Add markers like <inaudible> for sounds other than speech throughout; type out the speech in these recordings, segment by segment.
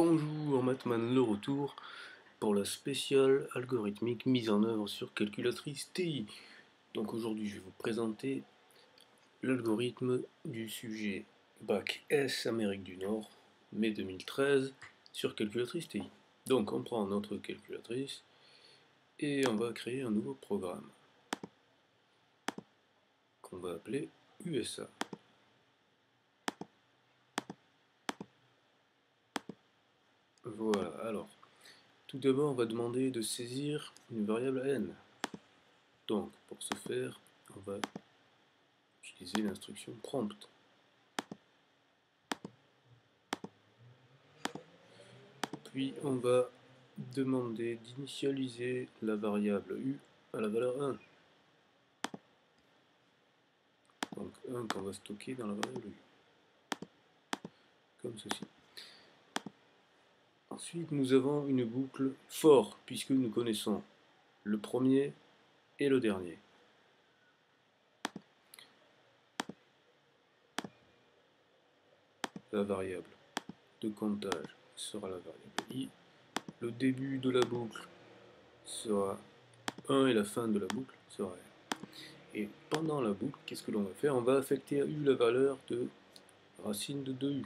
Bonjour Matman, le retour pour la spéciale algorithmique mise en œuvre sur calculatrice TI. Donc aujourd'hui je vais vous présenter l'algorithme du sujet Bac S Amérique du Nord, mai 2013, sur calculatrice TI. Donc on prend notre calculatrice et on va créer un nouveau programme qu'on va appeler USA. Voilà, alors, tout d'abord, on va demander de saisir une variable n. Donc, pour ce faire, on va utiliser l'instruction prompt. Puis, on va demander d'initialiser la variable u à la valeur 1. Donc 1 qu'on va stocker dans la variable u. Comme ceci. Ensuite, nous avons une boucle for, puisque nous connaissons le premier et le dernier. La variable de comptage sera la variable i. Le début de la boucle sera 1 et la fin de la boucle sera r. Et pendant la boucle, qu'est-ce que l'on va faire? On va affecter à u la valeur de racine de 2u.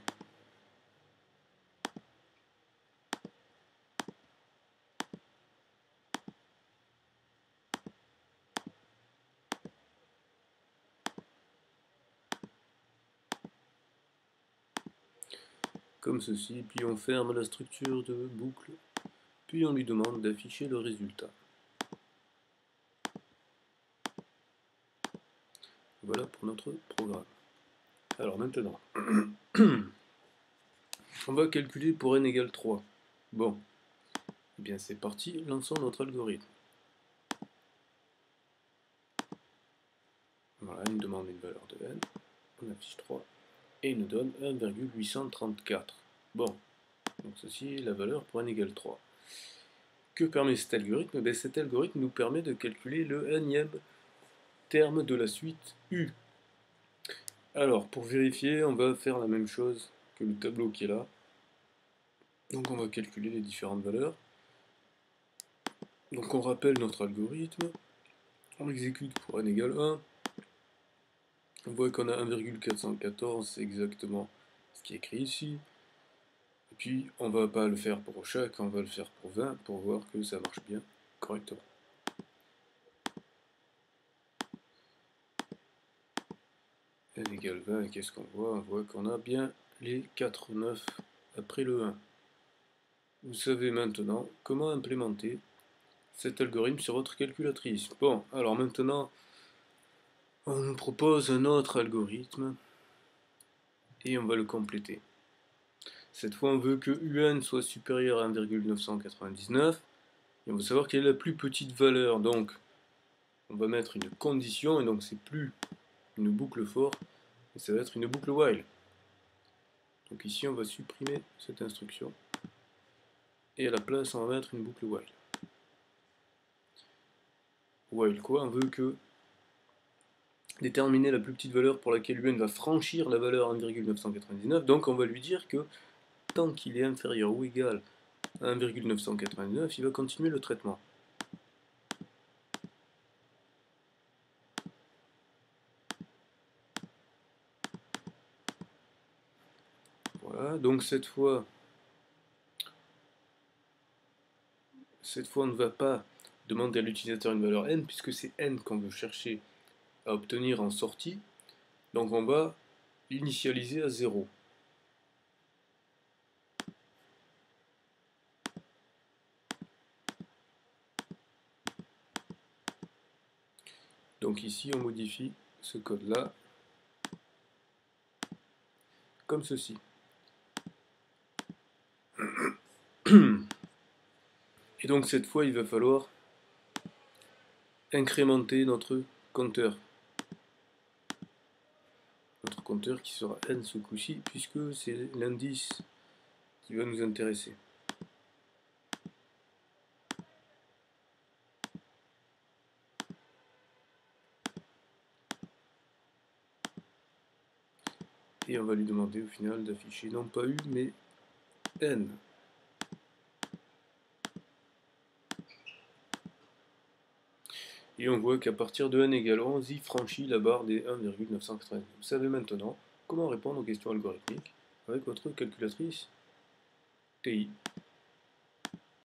Comme ceci, puis on ferme la structure de boucle, puis on lui demande d'afficher le résultat. Voilà pour notre programme. Alors maintenant, <clears throat> on va calculer pour n égale 3. Bon, eh bien c'est parti, lançons notre algorithme. Voilà, il nous demande une valeur de n, on affiche 3, et nous donne 1,834. Bon, donc ceci est la valeur pour n égale 3. Que permet cet algorithme? Ben, Cet algorithme nous permet de calculer le nème terme de la suite U. Alors, pour vérifier, on va faire la même chose que le tableau qui est là. Donc on va calculer les différentes valeurs. Donc on rappelle notre algorithme. On l'exécute pour n égale 1. On voit qu'on a 1,414, c'est exactement ce qui est écrit ici. Et puis, on va pas le faire pour chaque, on va le faire pour 20 pour voir que ça marche bien correctement. n égale 20, et qu'est-ce qu'on voit? On voit qu'on a bien les 4 9 après le 1. Vous savez maintenant comment implémenter cet algorithme sur votre calculatrice. Bon, alors maintenant, on nous propose un autre algorithme et on va le compléter. Cette fois, on veut que UN soit supérieur à 1,999 et on veut savoir quelle est la plus petite valeur. Donc, on va mettre une condition et donc c'est plus une boucle for, mais ça va être une boucle while. Donc ici, on va supprimer cette instruction et à la place, on va mettre une boucle while. While quoi? On veut que déterminer la plus petite valeur pour laquelle UN va franchir la valeur 1,999. Donc on va lui dire que tant qu'il est inférieur ou égal à 1,999, il va continuer le traitement. Voilà, donc cette fois, cette fois on ne va pas demander à l'utilisateur une valeur n, puisque c'est n qu'on veut chercher à obtenir en sortie. Donc on va initialiser à 0. Donc ici on modifie ce code là comme ceci. Et donc cette fois il va falloir incrémenter notre compteur qui sera n ce coup-ci, puisque c'est l'indice qui va nous intéresser. Et on va lui demander au final d'afficher non pas U, mais N. Et on voit qu'à partir de n égale 11, i franchit la barre des 1,913. Vous savez maintenant comment répondre aux questions algorithmiques avec votre calculatrice TI.